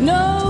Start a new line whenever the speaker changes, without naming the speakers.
No.